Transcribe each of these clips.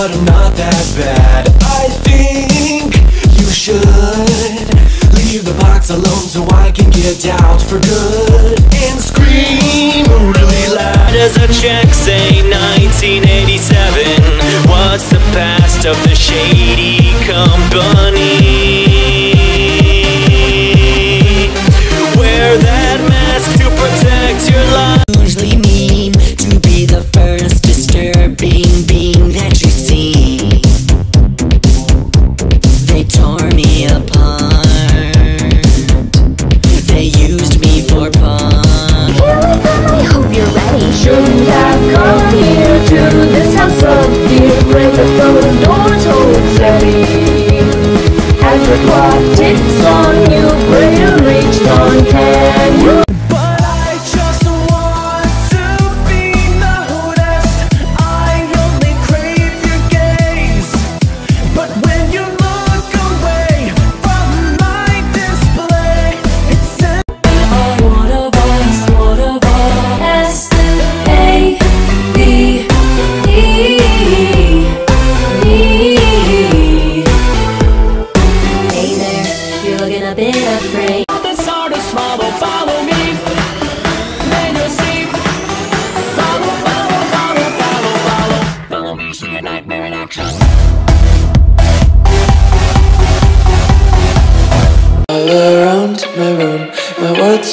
but I'm not that bad. I think you should Leave the box alone so I can get out for good And scream. Really loud as I check, say 1987 What's the past of the shady company? Wear that mask to protect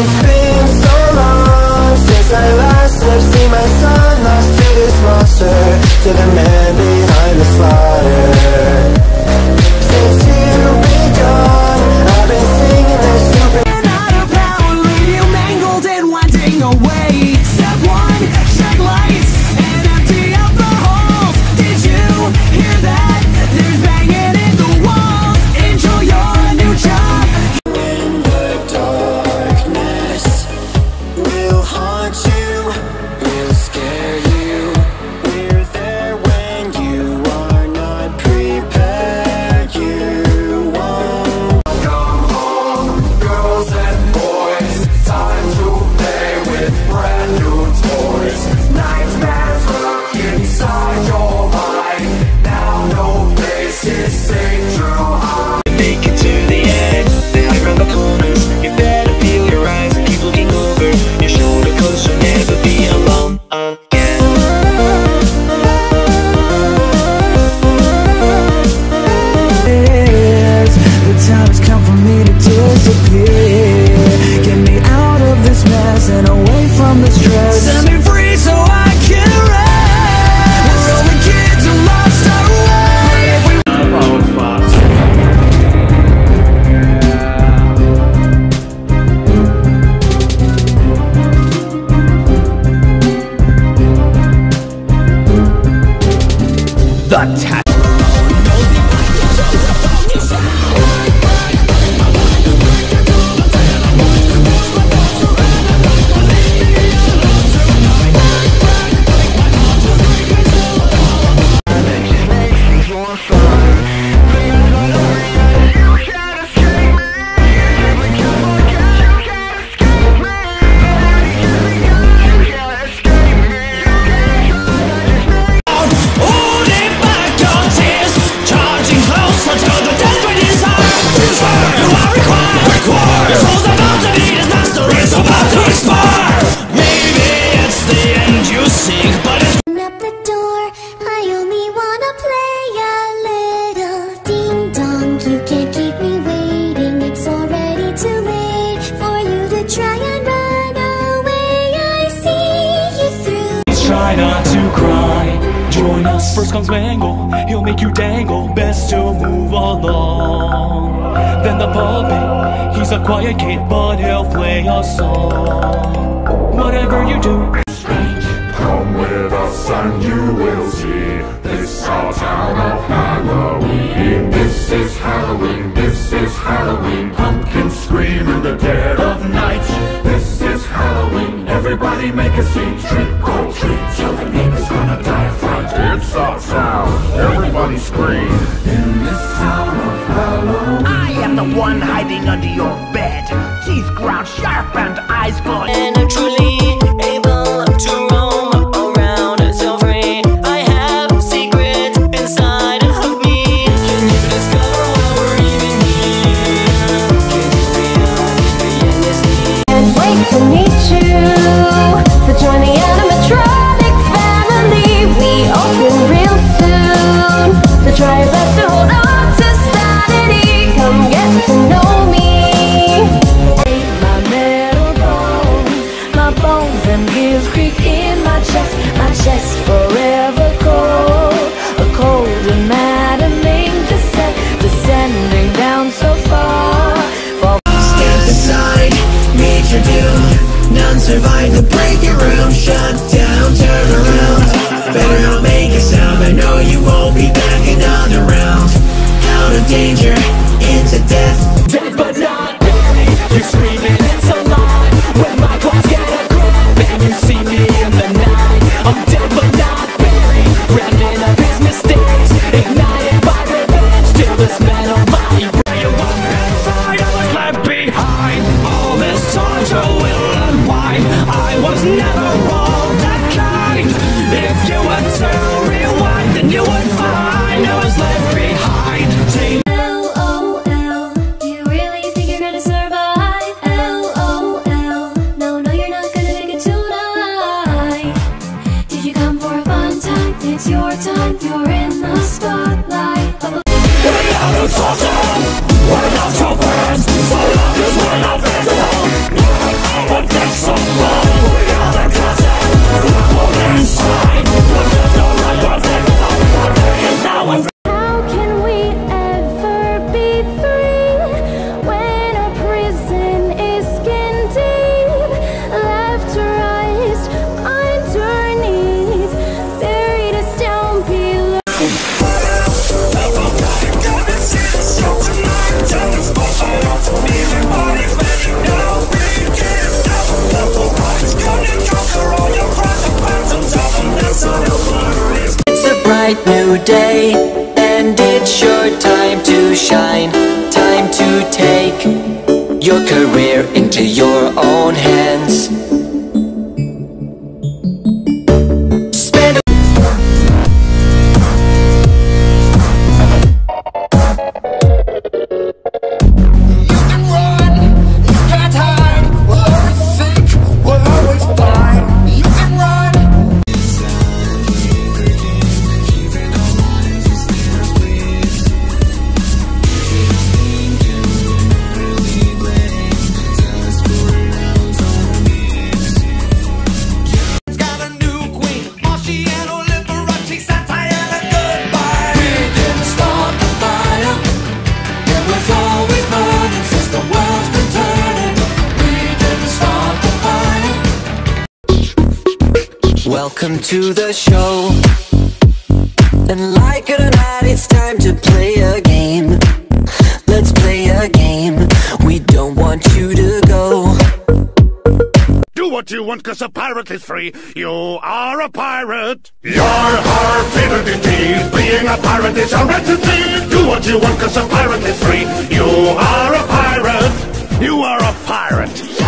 It's been so long since I last have seen my son Lost to this monster, to the man. Yes, first comes Mangle, he'll make you dangle. Best to move along. Then the puppet, he's a quiet kid But he'll play a song. Whatever you do. Come with us and you will see. This our town of Halloween. This is Halloween, this is Halloween. Pumpkins scream in the dead of night. This is Halloween, everybody make a scene. Trick or treat, children. In this town of Halloween. I am the one hiding under your bed. Teeth ground sharp and eyes glowing. And truly bright new day, and it's your time to shine. Time to take your career into your own hands. Welcome to the show. And like it or not, it's time to play a game. Let's play a game. We don't want you to go. Do what you want, cause a pirate is free. You are a pirate. You're our favorite indeed. Being a pirate is a recipe. Do what you want, cause a pirate is free. You are a pirate. You are a pirate.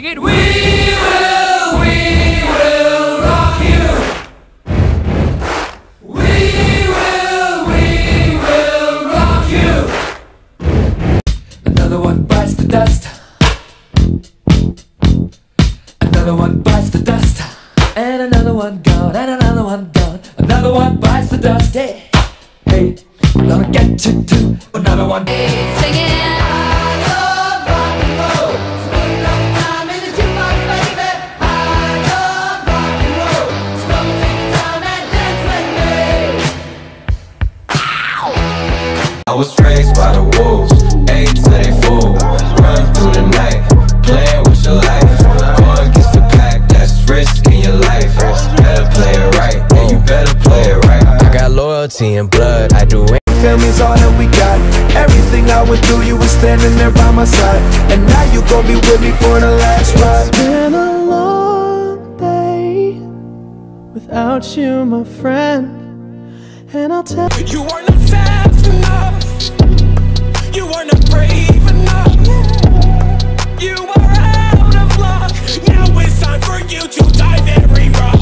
Lake, singing, We will, we will rock you. We will, we will rock you. Another one bites the dust. Another one bites the dust. And another one gone, and another one gone. Another one bites the dust. Hey, hey, gonna get you too. Another one. I got loyalty and blood, I do it. Family's all that we got. Everything I went through, you were standing there by my side. And now you gon' be with me for the last ride. It's been a long day without you, my friend. And I'll tell You You are not fast enough. You are not brave enough. You are out of luck. Now it's time for you to die very rough.